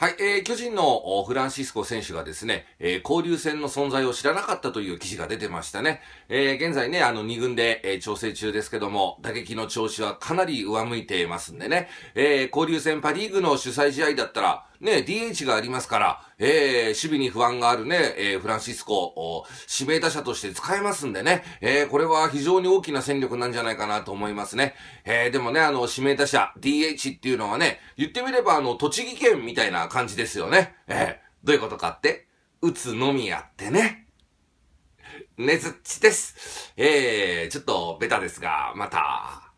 はい、えー、巨人のフランシスコ選手がですね、えー、交流戦の存在を知らなかったという記事が出てましたね。えー、現在ね、あの2軍で、えー、調整中ですけども、打撃の調子はかなり上向いていますんでね、えー、交流戦パリーグの主催試合だったら、ね、DH がありますから、えー、守備に不安があるね、えー、フランシスコ、指名打者として使えますんでね、えー、これは非常に大きな戦力なんじゃないかなと思いますね。えー、でもね、あの、指名打者、DH っていうのはね、言ってみればあの、栃木県みたいな感じですよね。えー、どういうことかって、打つのみやってね。ねずっちです。えー、ちょっとベタですが、また。